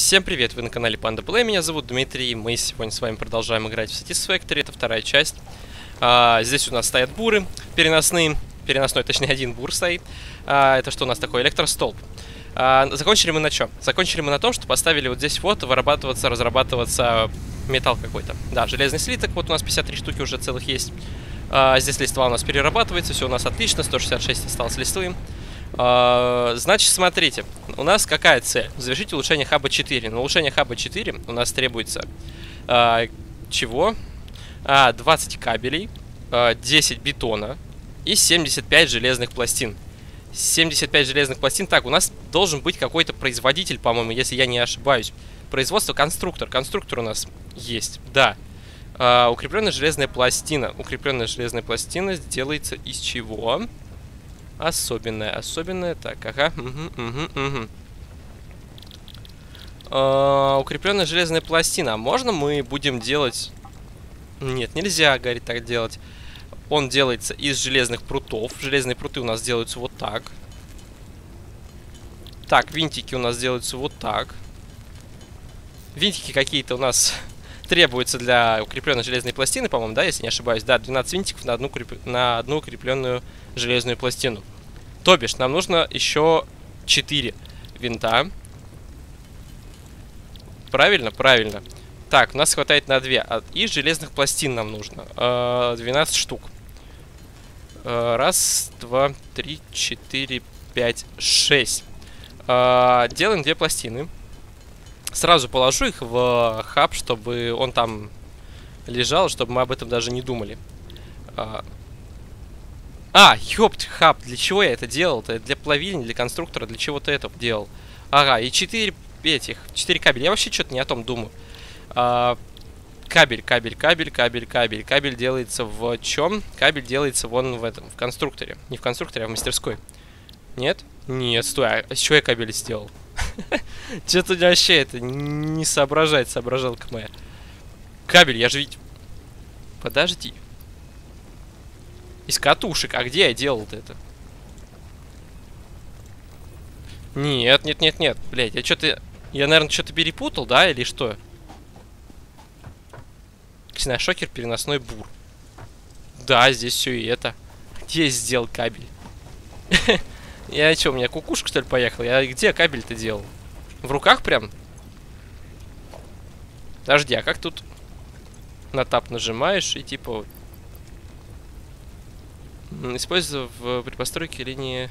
Всем привет, вы на канале Panda Play, меня зовут Дмитрий, мы сегодня с вами продолжаем играть в Satisfactory, это вторая часть. А, здесь у нас стоят буры переносные, переносной, точнее один бур стоит. А, это что у нас такое? Электростолб. А, закончили мы на чем? Закончили мы на том, что поставили вот здесь вот вырабатываться, разрабатываться металл какой-то. Да, железный слиток, вот у нас 53 штуки уже целых есть. А, здесь листва у нас перерабатывается, все у нас отлично, 166 осталось листвы. А, значит, смотрите, у нас какая цель? Завершить улучшение хаба 4. На улучшение хаба 4 у нас требуется а, чего? А, 20 кабелей, а, 10 бетона и 75 железных пластин. 75 железных пластин. Так, у нас должен быть какой-то производитель, по-моему, если я не ошибаюсь. Производство конструктор. Конструктор у нас есть, да. А, укрепленная железная пластина. Укрепленная железная пластина делается из чего? Особенная, особенная. Так, ага. Угу, угу, угу. А, укрепленная железная пластина. Можно мы будем делать... Нет, нельзя, говорит, так делать. Он делается из железных прутов. Железные пруты у нас делаются вот так. Так, винтики у нас делаются вот так. Винтики какие-то у нас требуются для укрепленной железной пластины, по-моему, да, если не ошибаюсь. Да, 12 винтиков на одну, укреп... на одну укрепленную железную пластину. То бишь, нам нужно еще 4 винта. Правильно? Правильно. Так, у нас хватает на 2. И железных пластин нам нужно. 12 штук. Раз, два, три, четыре, пять, шесть. Делаем две пластины. Сразу положу их в хаб, чтобы он там лежал, чтобы мы об этом даже не думали. А, ёпт, хаб, для чего я это делал-то? Для плавильни, для конструктора, для чего ты это делал? Ага, и 4 этих, 4 кабеля. Я вообще что-то не о том думаю. А, кабель, кабель, кабель, кабель, кабель. Кабель делается в чем? Кабель делается вон в этом, в конструкторе. Не в конструкторе, а в мастерской. Нет? Нет, стой, а с чего я кабель сделал? Что-то вообще это не соображает, соображалка моя. Кабель, я же ведь... Подожди. Из катушек. А где я делал-то это? Нет, нет, нет, нет. Блять, я что-то... Я, наверное, что-то перепутал, да, или что? Ксеношокер, переносной бур. Да, здесь все и это. Где я сделал кабель? Я что, у меня кукушка, что ли, поехала? Я где кабель-то делал? В руках прям? Подожди, а как тут на тап нажимаешь и типа Используя в, при постройке линии...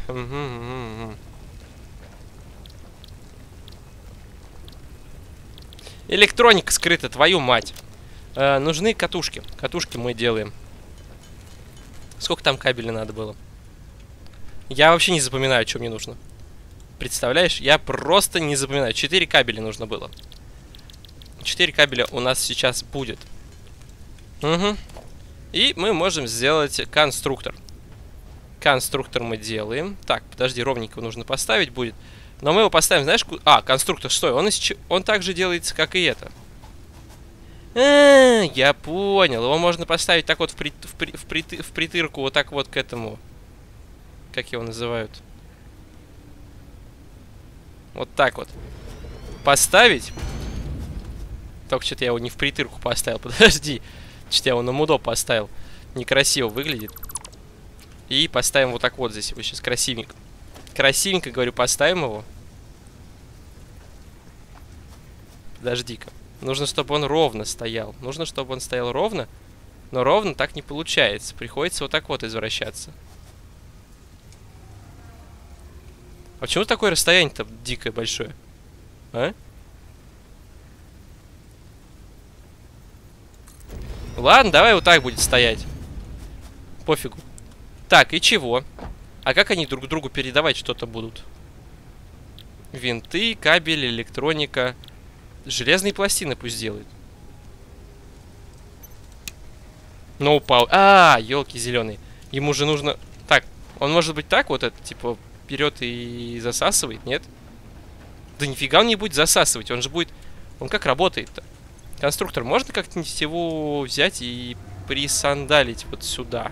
Электроника скрыта, твою мать. Э, нужны катушки. Катушки мы делаем. Сколько там кабеля надо было? Я вообще не запоминаю, что мне нужно. Представляешь? Я просто не запоминаю. Четыре кабеля нужно было. Четыре кабеля у нас сейчас будет. Угу. И мы можем сделать конструктор. Конструктор мы делаем. Так, подожди, ровненько нужно поставить будет. Но мы его поставим, знаешь, ку... А, конструктор, стой, он, из... он также делается, как и это. -а я понял. Его можно поставить так вот в, при... в, при... в, при... в притырку, вот так вот к этому. Как его называют? Вот так вот. Поставить. Только что-то я его не в притырку поставил. Подожди. Что-то я его на мудо поставил. Некрасиво выглядит. И поставим вот так вот здесь его сейчас красивенько. Красивенько, говорю, поставим его. Подожди-ка. Нужно, чтобы он ровно стоял. Нужно, чтобы он стоял ровно. Но ровно так не получается. Приходится вот так вот извращаться. А почему такое расстояние-то дикое большое? А? Ладно, давай вот так будет стоять. Пофигу. Так, и чего? А как они друг другу передавать что-то будут? Винты, кабель, электроника. Железные пластины пусть делают. No power. А, елки зеленые. Ему же нужно... Так, он может быть так вот, это, типа, вперед и засасывает, нет? Да нифига он не будет засасывать, он же будет... Он как работает-то? Конструктор, можно как-нибудь его взять и присандалить вот сюда?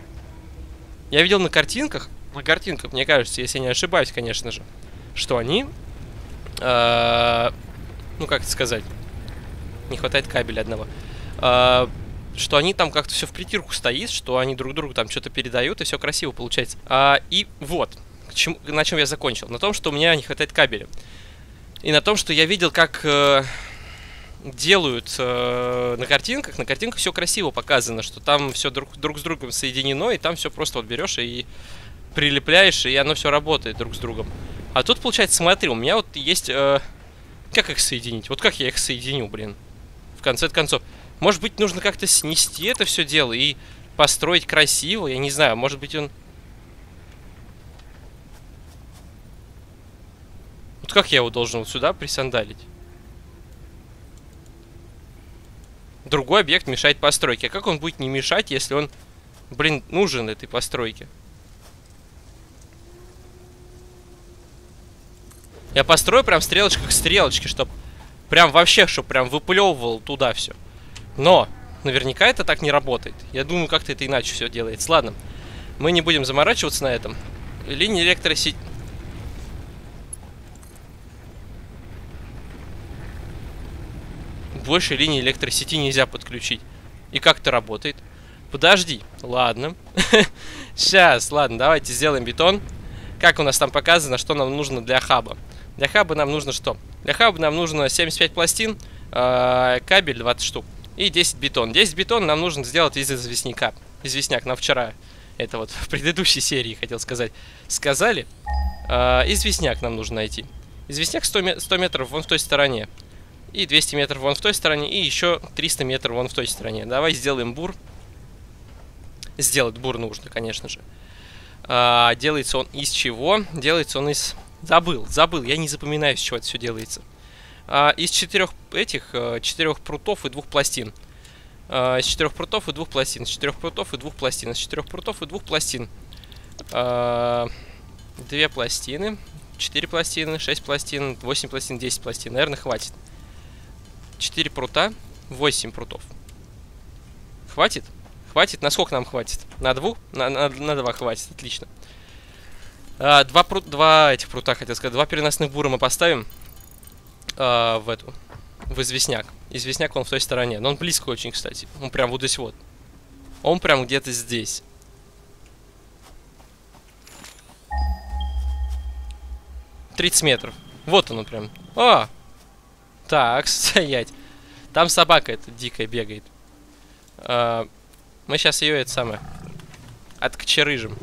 Я видел на картинках, на картинках, мне кажется, если я не ошибаюсь, конечно же, что они... Э, ну как это сказать, не хватает кабеля одного, а, что они там как-то все в притирку стоит, что они друг другу там что-то передают, и все красиво получается. А, и вот, к чему, на чем я закончил. На том, что у меня не хватает кабеля. И на том, что я видел, как э, делают э, на картинках. На картинках все красиво показано, что там все друг, друг с другом соединено, и там все просто вот берешь и прилепляешь, и оно все работает друг с другом. А тут, получается, смотри, у меня вот есть... Э, как их соединить? Вот как я их соединю, блин? В конце концов. Может быть, нужно как-то снести это все дело и построить красиво, я не знаю, может быть он... Вот как я его должен вот сюда присандалить? Другой объект мешает постройке. А как он будет не мешать, если он, блин, нужен этой постройке? Я построю прям стрелочка к стрелочке, чтобы прям вообще, чтобы прям выплевывал туда все. Но наверняка это так не работает. Я думаю, как-то это иначе все делается. Ладно, мы не будем заморачиваться на этом. Линия электросети... Больше линии электросети нельзя подключить. И как это работает? Подожди. Ладно. Сейчас, ладно, давайте сделаем бетон. Как у нас там показано, что нам нужно для хаба? Для хаба нам нужно что? Для хаба нам нужно 75 пластин, э, кабель 20 штук и 10 бетон. 10 бетон нам нужно сделать из известняка. Известняк нам вчера, это вот в предыдущей серии, хотел сказать, сказали. Э, известняк нам нужно найти. Известняк 100, 100 метров вон в той стороне. И 200 метров вон в той стороне. И еще 300 метров вон в той стороне. Давай сделаем бур. Сделать бур нужно, конечно же. А, делается он из чего? Делается он из... Забыл, забыл. Я не запоминаю, с чего это все делается. А, из четырех этих, э, четырех прутов и двух пластин. А, из четырех прутов и двух пластин. Из четырех прутов и двух пластин. Из четырех прутов и двух пластин. А, две пластины. Четыре пластины, шесть пластин, восемь пластин, десять пластин. Наверное, хватит. Четыре прута, восемь прутов. Хватит? Хватит? На сколько нам хватит? На двух? На, на, на два хватит, отлично. А, два, прут, два этих прута, хотел сказать. Два переносных бура мы поставим а, в эту, в известняк. Известняк он в той стороне. Но он близко очень, кстати. Он прям вот здесь вот. Он прям где-то здесь. Тридцать метров. Вот он прям. А! Так, стоять. Там собака эта дикая бегает. А, мы сейчас ее это самое. Откочерыжим.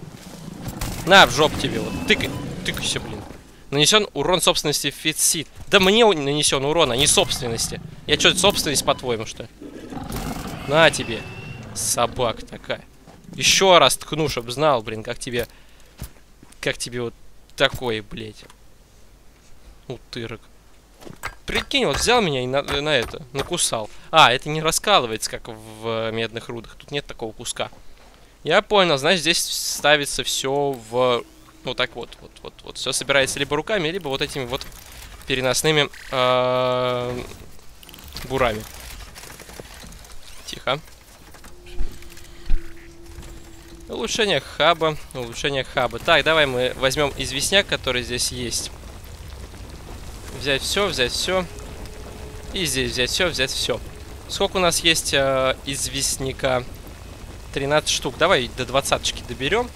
На, в жопу тебе вот. Тыкай. Тыкайся, блин. Нанесен урон собственности фитсит. Да мне нанесен урон, а не собственности. Я что, собственность по-твоему, что? На тебе. Собака такая. Еще раз ткну, чтоб знал, блин, как тебе... Как тебе вот такое, блядь. Утырок. Прикинь, вот взял меня и на, на это, накусал. А, это не раскалывается, как в медных рудах. Тут нет такого куска. Я понял, значит, здесь ставится все в вот так вот, вот, вот, вот. Все собирается либо руками, либо вот этими вот переносными э, бурами. Тихо. Улучшение хаба, улучшение хаба. Так, давай мы возьмем известняк, который здесь есть. Взять все, взять все. И здесь взять все, взять все. Сколько у нас есть э, известняка? 13 штук. Давай до двадцаточки доберем.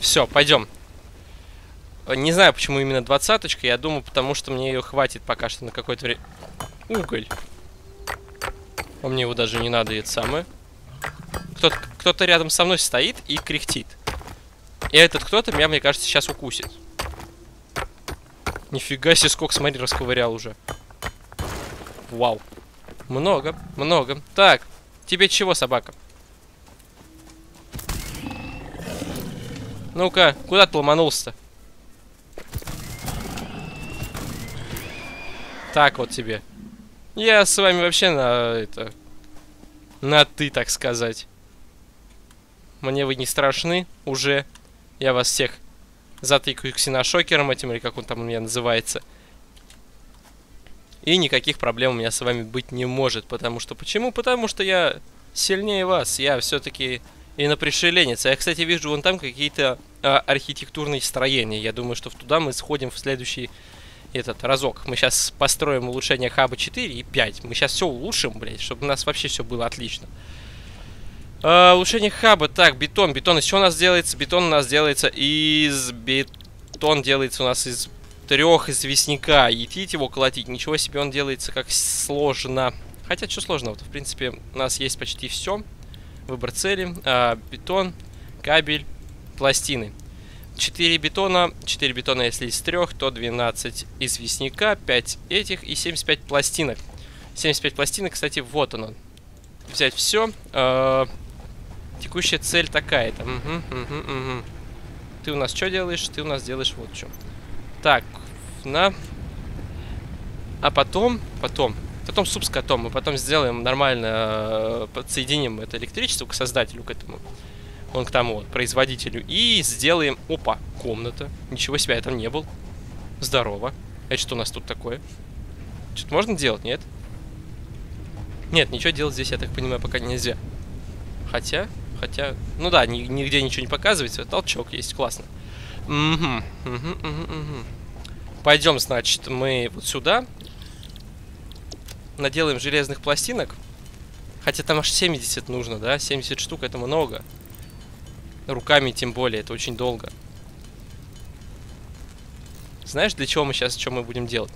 Все, пойдем. Не знаю, почему именно двадцаточка. Я думаю, потому что мне ее хватит пока что на какое-то время. Уголь. А мне его даже не надо, это самое. Кто-то кто, -то, рядом со мной стоит и кряхтит. И этот кто-то меня, мне кажется, сейчас укусит. Нифига себе, сколько, смотри, расковырял уже. Вау. Много, много. Так, тебе чего, собака? Ну-ка, куда ты ломанулся-то? Так вот тебе. Я с вами вообще на это... На ты, так сказать. Мне вы не страшны уже. Я вас всех затыкаю ксеношокером этим, или как он там у меня называется. И никаких проблем у меня с вами быть не может. Потому что... Почему? Потому что я сильнее вас. Я все-таки И на пришеленец. Я, кстати, вижу вон там какие-то а, архитектурные строения. Я думаю, что туда мы сходим в следующий этот разок. Мы сейчас построим улучшение хаба 4 и 5. Мы сейчас все улучшим, блядь, чтобы у нас вообще все было отлично. А, улучшение хаба. Так, бетон. Бетон из чего у нас делается? Бетон у нас делается из... Бетон делается у нас из трех известняка. Идти его колотить. Ничего себе, он делается как сложно. Хотя, что сложного-то? В принципе, у нас есть почти все. Выбор цели. А, бетон, кабель, пластины. 4 бетона. 4 бетона, если из 3, то 12 известняка, 5 этих и 75 пластинок. 75 пластинок, кстати, вот оно. Взять все. А, Текущая цель такая-то. Угу, угу, угу. Ты у нас что делаешь? Ты у нас делаешь вот что. Так, на... А потом, потом, потом суп с котом. Мы потом сделаем нормально, э, подсоединим это электричество к создателю, к этому. Он к тому вот, производителю. И сделаем... Опа, комната. Ничего себе, я там не был. Здорово. Это что у нас тут такое? Что-то можно делать, нет? Нет, ничего делать здесь, я так понимаю, пока нельзя. Хотя, Хотя, ну да, нигде ничего не показывается. Толчок есть, классно. Угу, угу, угу, угу. Пойдем, значит, мы вот сюда. Наделаем железных пластинок. Хотя там аж 70 нужно, да? 70 штук это много. Руками тем более, это очень долго. Знаешь, для чего мы сейчас, что мы будем делать?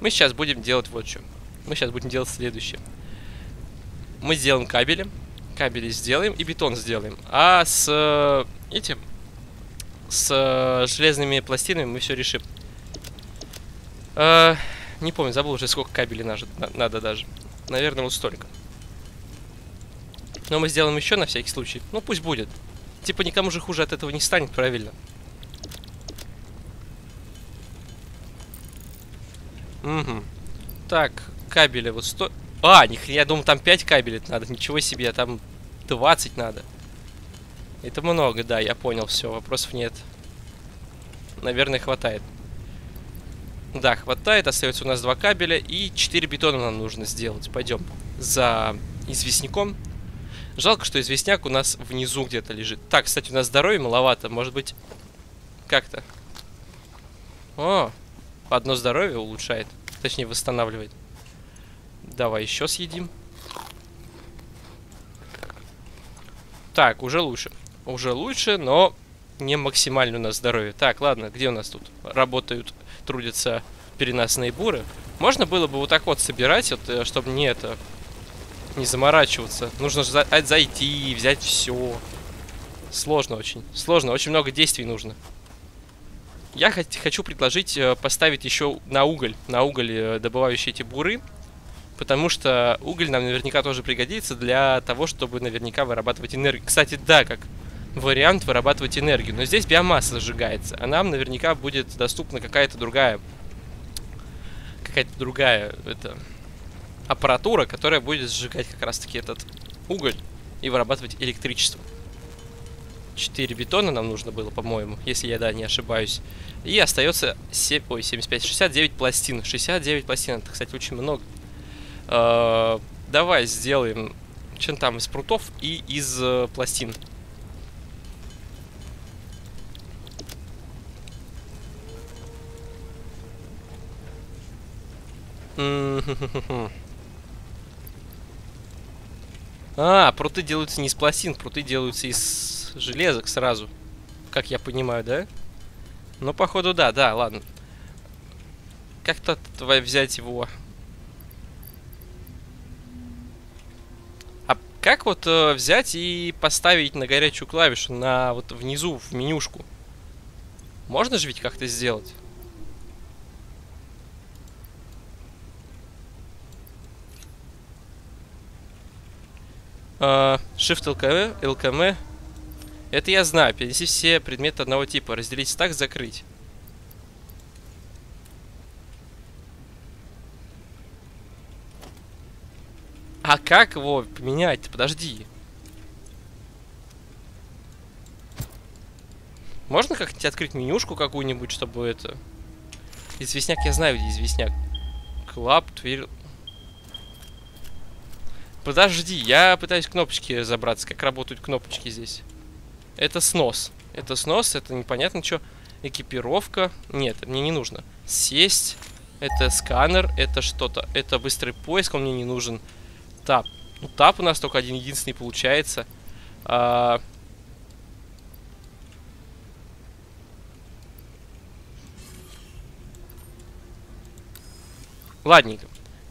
Мы сейчас будем делать вот что. Мы сейчас будем делать следующее. Мы сделаем кабели кабели сделаем и бетон сделаем. А с э, этим, с э, железными пластинами мы все решим. Э, не помню, забыл уже сколько кабелей надо, надо даже. Наверное, вот столько. Но мы сделаем еще на всякий случай. Ну, пусть будет. Типа никому же хуже от этого не станет, правильно? Угу. Так, кабели вот сто... А, ни я думал, там 5 кабелей надо. Ничего себе, там 20 надо. Это много, да, я понял, все, вопросов нет. Наверное, хватает. Да, хватает, остается у нас два кабеля и 4 бетона нам нужно сделать. Пойдем за известняком. Жалко, что известняк у нас внизу где-то лежит. Так, кстати, у нас здоровья маловато, может быть, как-то. О, одно здоровье улучшает, точнее восстанавливает. Давай еще съедим. Так, уже лучше. Уже лучше, но не максимально у нас здоровье. Так, ладно, где у нас тут работают, трудятся переносные буры? Можно было бы вот так вот собирать, вот, э, чтобы не это... Не заморачиваться. Нужно же за зайти, взять все. Сложно очень. Сложно, очень много действий нужно. Я хочу предложить э, поставить еще на уголь, на уголь э, добывающие эти буры. Потому что уголь нам наверняка тоже пригодится для того, чтобы наверняка вырабатывать энергию. Кстати, да, как вариант вырабатывать энергию. Но здесь биомасса сжигается, а нам наверняка будет доступна какая-то другая... Какая-то другая это, аппаратура, которая будет сжигать как раз-таки этот уголь и вырабатывать электричество. 4 бетона нам нужно было, по-моему, если я, да, не ошибаюсь. И остается 7, ой, 75, 69 пластин. 69 пластин, это, кстати, очень много. Э, давай сделаем что там из прутов и из э, пластин. А, пруты делаются не из пластин, пруты делаются из железок сразу. Как я понимаю, да? Ну, походу, да, да, ладно. Как-то взять его Как вот э, взять и поставить на горячую клавишу на вот внизу в менюшку? Можно же ведь как-то сделать? Uh, Shift LKM, LKM. Это я знаю. Перенести все предметы одного типа. Разделить так, закрыть. А как его поменять? Подожди. Можно как-нибудь открыть менюшку какую-нибудь, чтобы это... Известняк, я знаю, где известняк. Клаб, Твир... Подожди, я пытаюсь кнопочки забраться. Как работают кнопочки здесь? Это снос. Это снос, это непонятно что. Экипировка. Нет, мне не нужно. Сесть. Это сканер, это что-то. Это быстрый поиск, он мне не нужен. Тап. Ну, тап у нас только один единственный получается. А... Ладненько.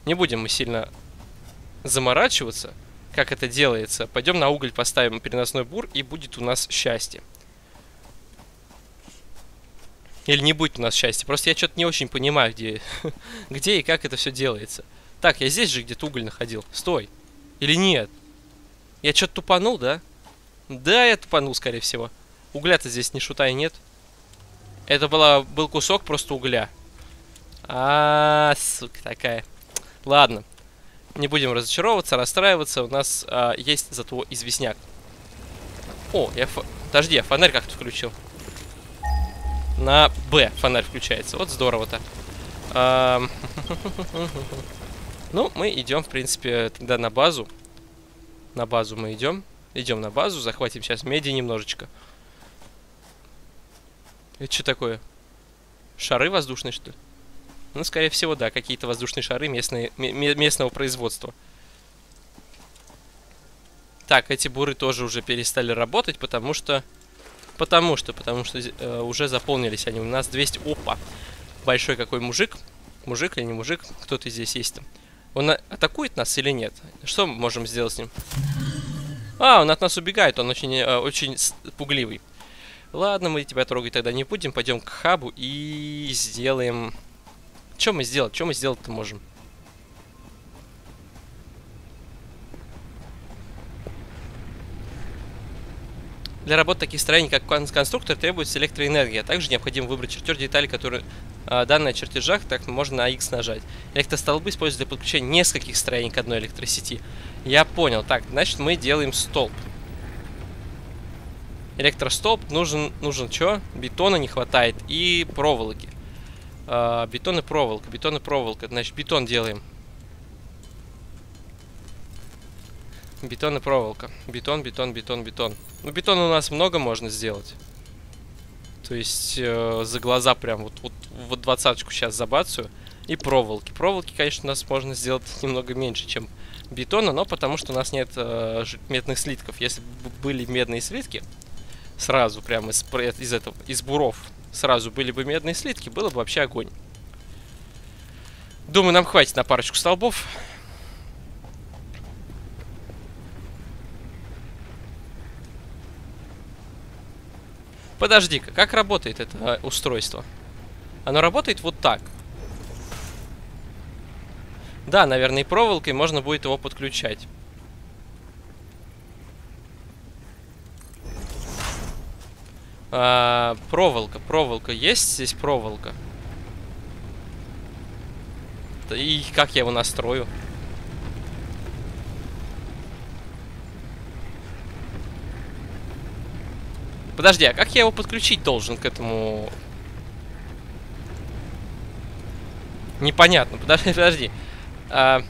Не будем мы сильно заморачиваться, как это делается. Пойдем на уголь поставим переносной бур, и будет у нас счастье. Или не будет у нас счастья. Просто я что-то не очень понимаю, где, где и как это все делается. Так, я здесь же где-то уголь находил. Стой. Или нет? Я что-то тупанул, да? Да, я тупанул, скорее всего. Угля-то здесь ни шута и нет. Это была, был кусок просто угля. А, -а, -а сука такая. Ладно. Не будем разочаровываться, расстраиваться. У нас а, есть зато известняк. О, я... Подожди, я фонарь как-то включил. На Б фонарь включается. Вот здорово-то. Ну, мы идем, в принципе, тогда на базу. На базу мы идем. Идем на базу, захватим сейчас меди немножечко. Это что такое? Шары воздушные, что ли? Ну, скорее всего, да, какие-то воздушные шары местные, местного производства. Так, эти буры тоже уже перестали работать, потому что... Потому что, потому что э, уже заполнились они. У нас 200... Опа! Большой какой мужик. Мужик или не мужик? Кто-то здесь есть там. Он атакует нас или нет? Что мы можем сделать с ним? А, он от нас убегает, он очень, э, очень пугливый. Ладно, мы тебя трогать тогда не будем. Пойдем к хабу и сделаем что мы сделать? Что мы сделать-то можем? Для работы таких строений, как конструктор, требуется электроэнергия. Также необходимо выбрать чертеж деталей, которые а, данные чертежах, так можно на X нажать. Электростолбы используются для подключения нескольких строений к одной электросети. Я понял. Так, значит мы делаем столб. Электростолб нужен, нужен что? Бетона не хватает и проволоки. А, бетон и проволока. Бетон и проволока. Значит, бетон делаем. Бетон и проволока. Бетон, бетон, бетон, бетон. Ну, бетон у нас много можно сделать. То есть, э, за глаза прям вот, вот, вот двадцаточку сейчас забацаю. И проволоки. Проволоки, конечно, у нас можно сделать немного меньше, чем бетона, но потому что у нас нет э, медных слитков. Если бы были медные слитки, сразу прямо из, из этого, из буров, сразу были бы медные слитки, было бы вообще огонь. Думаю, нам хватит на парочку столбов. Подожди-ка, как работает это устройство? Оно работает вот так. Да, наверное, и проволокой можно будет его подключать. А, проволока, проволока. Есть здесь проволока? И как я его настрою? Подожди, а как я его подключить должен к этому? Непонятно. Подожди, подожди. А,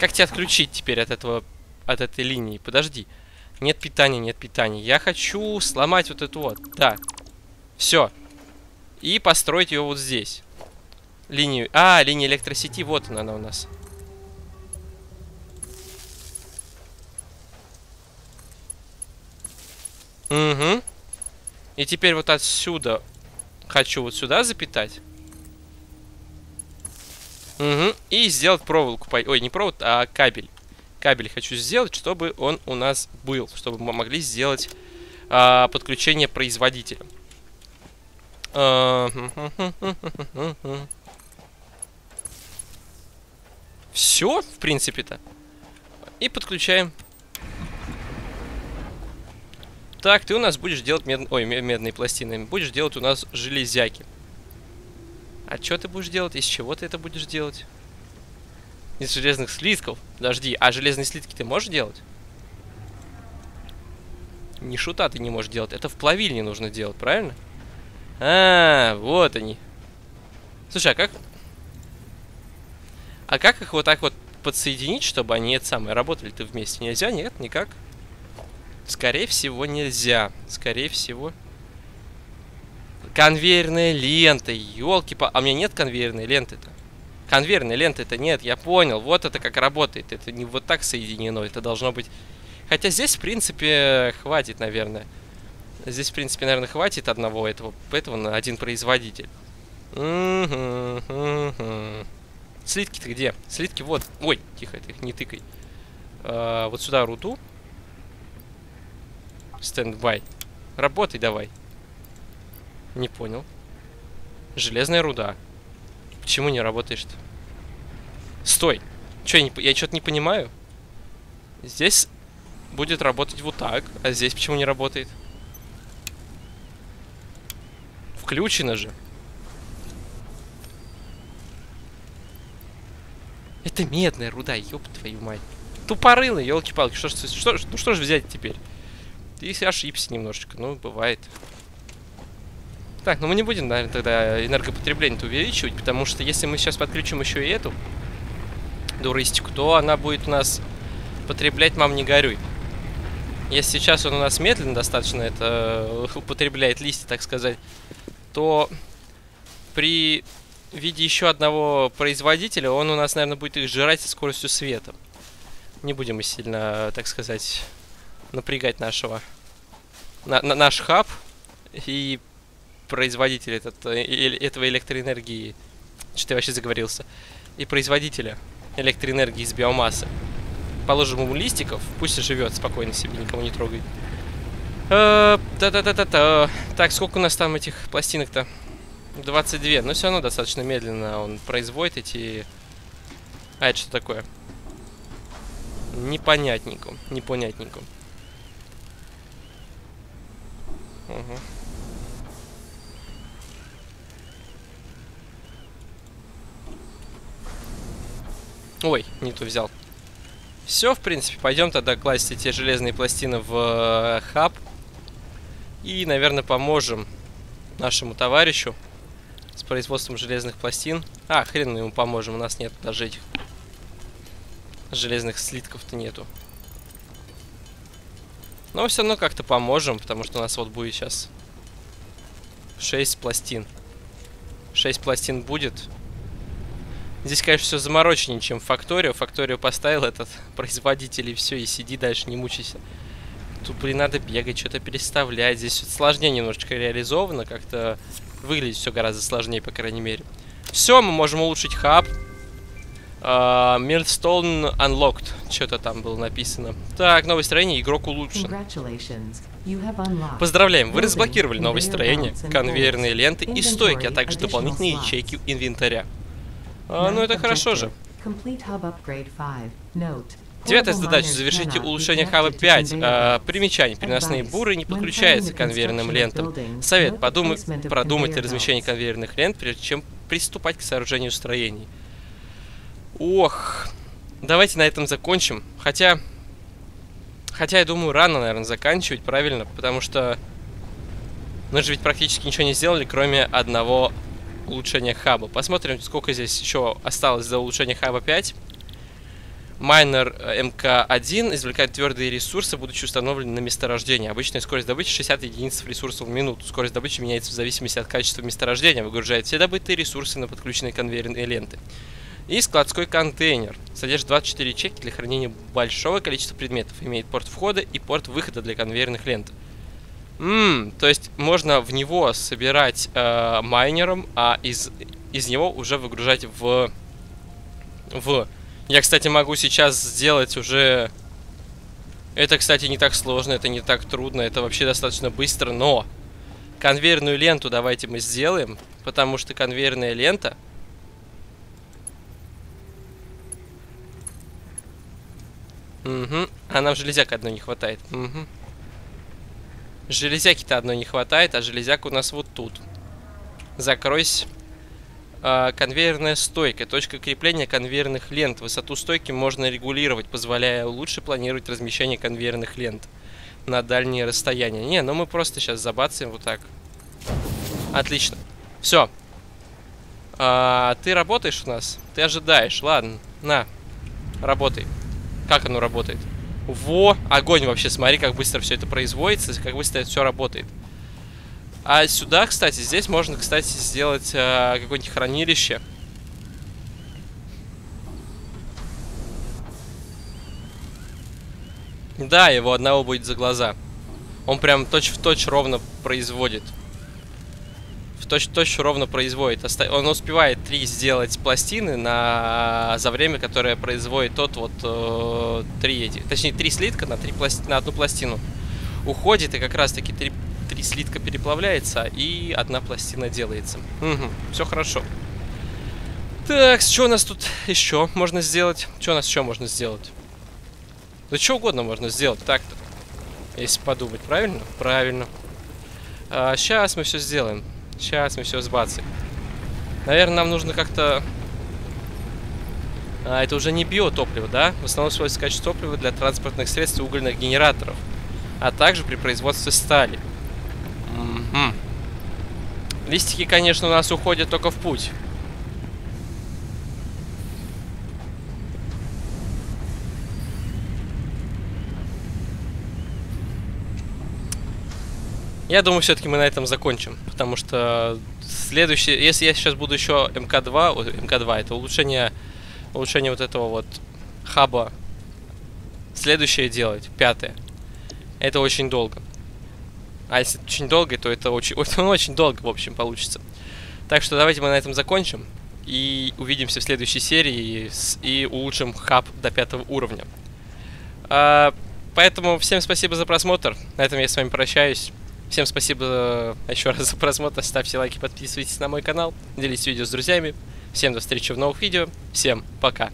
Как тебя отключить теперь от этого, от этой линии? Подожди. Нет питания, нет питания. Я хочу сломать вот эту вот. Да. Все. И построить ее вот здесь. Линию. А, линия электросети. Вот она, она у нас. Угу. И теперь вот отсюда хочу вот сюда запитать. Угу. И сделать проволоку. Ой, не провод, а кабель. Кабель хочу сделать, чтобы он у нас был. Чтобы мы могли сделать а, подключение производителя. Все, в принципе-то. И подключаем. Так, ты у нас будешь делать мед... Ой, медные пластины. Будешь делать у нас железяки. А что ты будешь делать? Из чего ты это будешь делать? Из железных слитков? Подожди, а железные слитки ты можешь делать? Ни шута ты не можешь делать. Это в плавильне нужно делать, правильно? А, вот они. Слушай, а как... А как их вот так вот подсоединить, чтобы они это самое работали-то вместе? Нельзя? Нет, никак. Скорее всего, нельзя. Скорее всего. Конвейерная лента, елки по... А у меня нет конвейерной ленты-то. Конвейерной ленты-то нет, я понял. Вот это как работает. Это не вот так соединено. Это должно быть... Хотя здесь, в принципе, хватит, наверное. Здесь, в принципе, наверное, хватит одного этого, этого на один производитель. Слитки-то где? Слитки вот. Ой, тихо, ты их не тыкай. А, вот сюда руду. Standby. Работай давай. Не понял. Железная руда. Почему не работаешь-то? Стой. Че, я, я что-то не понимаю? Здесь будет работать вот так, а здесь почему не работает? Включено же. Это медная руда, ёб твою мать. Тупорылый, елки-палки. Что, что, что, ну что же взять теперь? Ты ошибся немножечко, ну, бывает. Так, ну мы не будем, наверное, тогда энергопотребление увеличивать, потому что если мы сейчас подключим еще и эту дуристику, то она будет у нас потреблять, мам, не горюй. Если сейчас он у нас медленно достаточно это употребляет листья, так сказать, то при виде еще одного производителя он у нас, наверное, будет их жрать со скоростью света. Не будем мы сильно, так сказать, напрягать нашего... На, на, наш хаб и производитель этот, э, этого электроэнергии. Что-то я вообще заговорился. И производителя электроэнергии из биомассы. Положим ему листиков, пусть живет спокойно себе, никого не трогает. Э, та-та-та-та-та. Так, сколько у нас там этих пластинок-то? 22. Но все равно достаточно медленно он производит эти... А, это что такое? Непонятненько. Непонятненько. Угу. Ой, не ту взял. Все, в принципе, пойдем тогда класть эти железные пластины в э, хаб. И, наверное, поможем нашему товарищу с производством железных пластин. А, хрен мы ему поможем, у нас нет даже этих железных слитков-то нету. Но все равно как-то поможем, потому что у нас вот будет сейчас 6 пластин. 6 пластин будет. Здесь, конечно, все замороченнее, чем Факторио. Факторио поставил этот производитель и все, и сиди дальше, не мучайся. Тут, блин, надо бегать, что-то переставлять. Здесь сложнее немножечко реализовано, как-то выглядит все гораздо сложнее, по крайней мере. Все, мы можем улучшить хаб. Uh, Millstone Unlocked. Что-то там было написано. Так, новое строение, игрок улучшен. Поздравляем, вы разблокировали новое строение, конвейерные ленты и стойки, а также дополнительные ячейки инвентаря. А, ну это хорошо же. Девятая задача. Завершите улучшение хаба 5. А, примечание. Переносные буры не подключаются к конвейерным лентам. Совет. Подумать, продумать размещение конвейерных лент, прежде чем приступать к сооружению строений. Ох. Давайте на этом закончим. Хотя... Хотя, я думаю, рано, наверное, заканчивать, правильно? Потому что... Мы же ведь практически ничего не сделали, кроме одного улучшения хаба. Посмотрим, сколько здесь еще осталось за улучшение хаба 5. Майнер э, МК-1 извлекает твердые ресурсы, будучи установлены на месторождении. Обычная скорость добычи 60 единиц ресурсов в минуту. Скорость добычи меняется в зависимости от качества месторождения. Выгружает все добытые ресурсы на подключенные конвейерные ленты. И складской контейнер. Содержит 24 ячейки для хранения большого количества предметов. Имеет порт входа и порт выхода для конвейерных лент. Ммм, то есть можно в него собирать э, майнером, а из, из него уже выгружать в... в я, кстати, могу сейчас сделать уже... Это, кстати, не так сложно, это не так трудно, это вообще достаточно быстро, но... Конвейерную ленту давайте мы сделаем, потому что конвейерная лента... Угу, а нам железяк одной не хватает. Угу. Железяки-то одной не хватает, а железяк у нас вот тут. Закройся. А, конвейерная стойка. Точка крепления конвейерных лент. Высоту стойки можно регулировать, позволяя лучше планировать размещение конвейерных лент на дальние расстояния. Не, ну мы просто сейчас забацаем вот так. Отлично. Все. А, ты работаешь у нас? Ты ожидаешь. Ладно, на, работай. Как оно работает? Во, огонь вообще, смотри, как быстро все это производится, как быстро это все работает. А сюда, кстати, здесь можно, кстати, сделать э, какое-нибудь хранилище. Да, его одного будет за глаза. Он прям точь-в-точь -точь ровно производит. В точь-в-точь -точь ровно производит. Он успевает три сделать пластины на... за время, которое производит тот вот э, три эти. Точнее, три слитка на, три пласти... на одну пластину. Уходит и как раз-таки три, три слитка переплавляется и одна пластина делается. Угу, все хорошо. Так, что у нас тут еще можно сделать? Что у нас еще можно сделать? Да что угодно можно сделать так-то. Если подумать, правильно? Правильно. А, сейчас мы все сделаем. Сейчас мы все сбацаем. Наверное, нам нужно как-то... А, это уже не биотопливо, да? В основном используется качество топлива для транспортных средств и угольных генераторов. А также при производстве стали. Угу. Листики, конечно, у нас уходят только в путь. Я думаю, все-таки мы на этом закончим, потому что следующий, если я сейчас буду еще МК-2, МК-2 это улучшение, улучшение вот этого вот хаба, следующее делать, пятое, это очень долго. А если очень долго, то это очень, очень долго, в общем, получится. Так что давайте мы на этом закончим и увидимся в следующей серии и, и улучшим хаб до пятого уровня. А, поэтому всем спасибо за просмотр. На этом я с вами прощаюсь. Всем спасибо еще раз за просмотр. Ставьте лайки, подписывайтесь на мой канал. Делитесь видео с друзьями. Всем до встречи в новых видео. Всем пока.